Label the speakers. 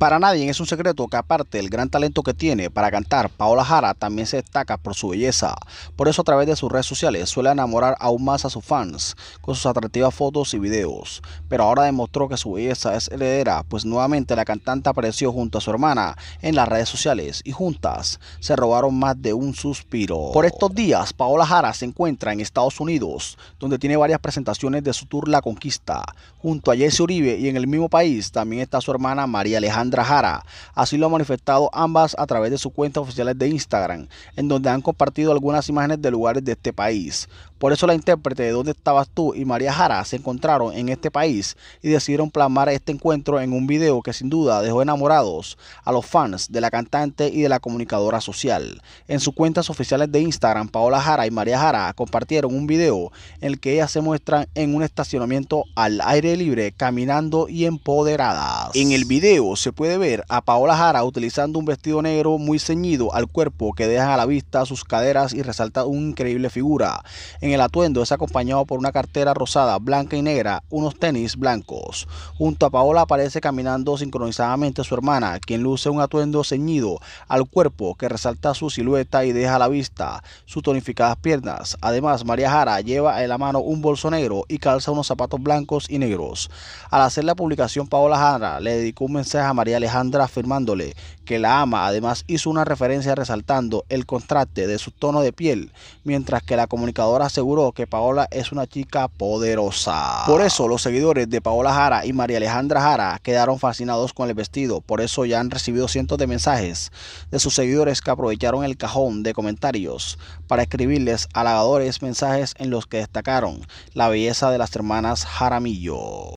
Speaker 1: Para nadie es un secreto que aparte del gran talento que tiene para cantar, Paola Jara también se destaca por su belleza. Por eso a través de sus redes sociales suele enamorar aún más a sus fans con sus atractivas fotos y videos. Pero ahora demostró que su belleza es heredera, pues nuevamente la cantante apareció junto a su hermana en las redes sociales y juntas se robaron más de un suspiro. Por estos días, Paola Jara se encuentra en Estados Unidos, donde tiene varias presentaciones de su tour La Conquista, junto a Jesse Uribe y en el mismo país también está su hermana María Alejandra Jara. Así lo han manifestado ambas a través de sus cuentas oficiales de Instagram, en donde han compartido algunas imágenes de lugares de este país. Por eso la intérprete de Dónde estabas tú y María Jara se encontraron en este país y decidieron plasmar este encuentro en un video que sin duda dejó enamorados a los fans de la cantante y de la comunicadora social. En sus cuentas oficiales de Instagram, Paola Jara y María Jara compartieron un video en el que ellas se muestran en un estacionamiento al aire libre caminando y empoderadas. En el video se puede ver a Paola Jara utilizando un vestido negro muy ceñido al cuerpo que deja a la vista sus caderas y resalta una increíble figura. En el atuendo es acompañado por una cartera rosada, blanca y negra, unos tenis blancos. Junto a Paola aparece caminando sincronizadamente su hermana, quien luce un atuendo ceñido al cuerpo que resalta su silueta y deja a la vista sus tonificadas piernas. Además, María Jara lleva en la mano un bolso negro y calza unos zapatos blancos y negros. Al hacer la publicación, Paola Jara le dedicó un mensaje a Alejandra afirmándole que la ama. Además hizo una referencia resaltando el contraste de su tono de piel, mientras que la comunicadora aseguró que Paola es una chica poderosa. Por eso los seguidores de Paola Jara y María Alejandra Jara quedaron fascinados con el vestido. Por eso ya han recibido cientos de mensajes de sus seguidores que aprovecharon el cajón de comentarios para escribirles halagadores mensajes en los que destacaron la belleza de las hermanas Jaramillo.